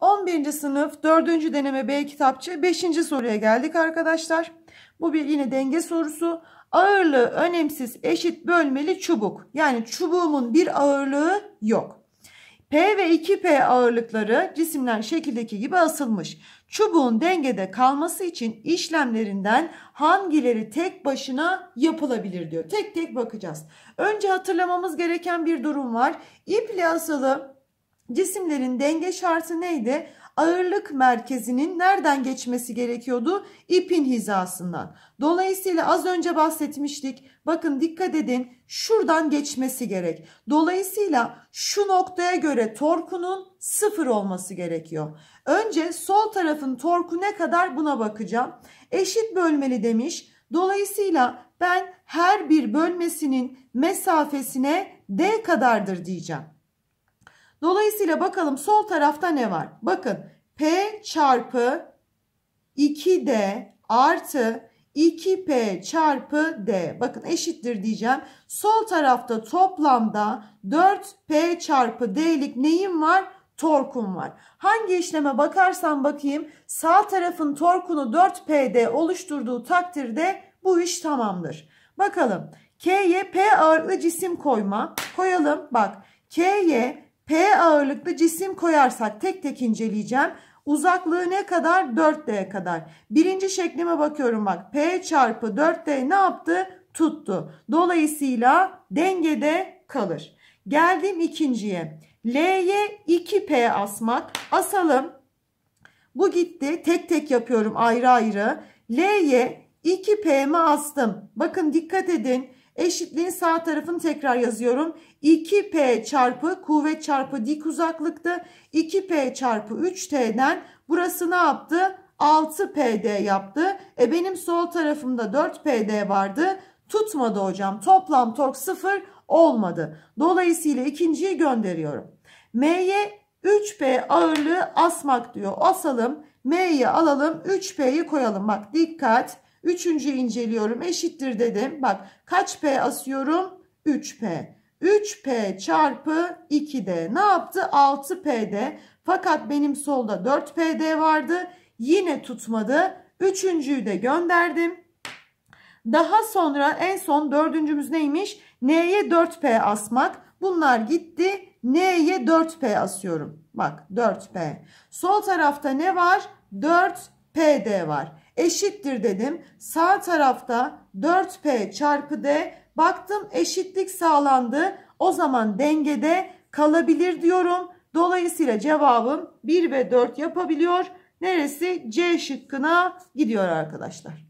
11. sınıf 4. deneme B kitapçı 5. soruya geldik arkadaşlar. Bu bir yine denge sorusu. Ağırlığı önemsiz eşit bölmeli çubuk. Yani çubuğumun bir ağırlığı yok. P ve 2P ağırlıkları cisimler şekildeki gibi asılmış. Çubuğun dengede kalması için işlemlerinden hangileri tek başına yapılabilir diyor. Tek tek bakacağız. Önce hatırlamamız gereken bir durum var. İple asılı cisimlerin denge şartı neydi? Ağırlık merkezinin nereden geçmesi gerekiyordu? İpin hizasından. Dolayısıyla az önce bahsetmiştik. Bakın dikkat edin şuradan geçmesi gerek. Dolayısıyla şu noktaya göre torkunun sıfır olması gerekiyor. Önce sol tarafın torku ne kadar buna bakacağım. Eşit bölmeli demiş. Dolayısıyla ben her bir bölmesinin mesafesine D kadardır diyeceğim. Dolayısıyla bakalım sol tarafta ne var? Bakın P çarpı 2D artı 2P çarpı D. Bakın eşittir diyeceğim. Sol tarafta toplamda 4P çarpı D'lik neyim var? Torkum var. Hangi işleme bakarsam bakayım sağ tarafın torkunu 4PD oluşturduğu takdirde bu iş tamamdır. Bakalım K'ye P ağırlıklı cisim koyma. Koyalım bak K'ye P ağırlıklı cisim koyarsak tek tek inceleyeceğim. Uzaklığı ne kadar? 4D kadar. Birinci şeklime bakıyorum bak. P çarpı 4D ne yaptı? Tuttu. Dolayısıyla dengede kalır. Geldim ikinciye. L'ye 2P asmak. Asalım. Bu gitti. Tek tek yapıyorum ayrı ayrı. L'ye 2P'mi astım. Bakın dikkat edin. Eşitliğin sağ tarafını tekrar yazıyorum. 2P çarpı kuvvet çarpı dik uzaklıktı. 2P çarpı 3T'den burası ne yaptı? 6PD yaptı. E benim sol tarafımda 4PD vardı. Tutmadı hocam. Toplam tork 0 olmadı. Dolayısıyla ikinciyi gönderiyorum. M'ye 3P ağırlığı asmak diyor. Asalım. M'yi alalım. 3P'yi koyalım. Bak dikkat. Üçüncü inceliyorum. Eşittir dedim. Bak kaç P asıyorum? 3P. 3P çarpı 2D. Ne yaptı? 6PD. Fakat benim solda 4PD vardı. Yine tutmadı. Üçüncüyü de gönderdim. Daha sonra en son dördüncümüz neymiş? N'ye 4P asmak. Bunlar gitti. N'ye 4P asıyorum. Bak 4P. Sol tarafta ne var? 4PD var eşittir dedim. Sağ tarafta 4P çarpı D baktım eşitlik sağlandı. O zaman dengede kalabilir diyorum. Dolayısıyla cevabım 1 ve 4 yapabiliyor. Neresi? C şıkkına gidiyor arkadaşlar.